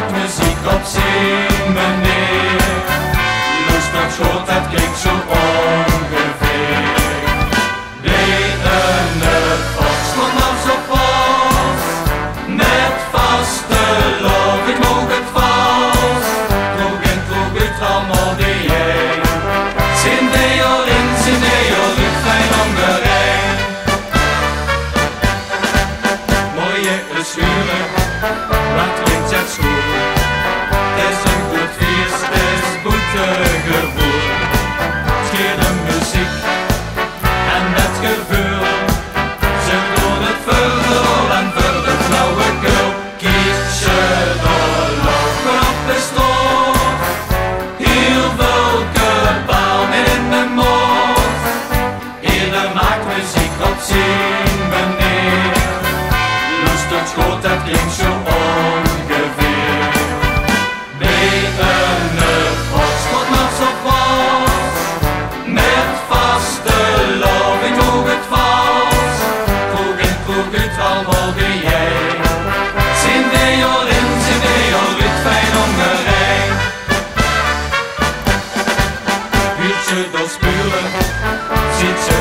maakt muziek op zee, meneer. lust dat schot, dat klinkt zo. ze dan spullen? Zit ze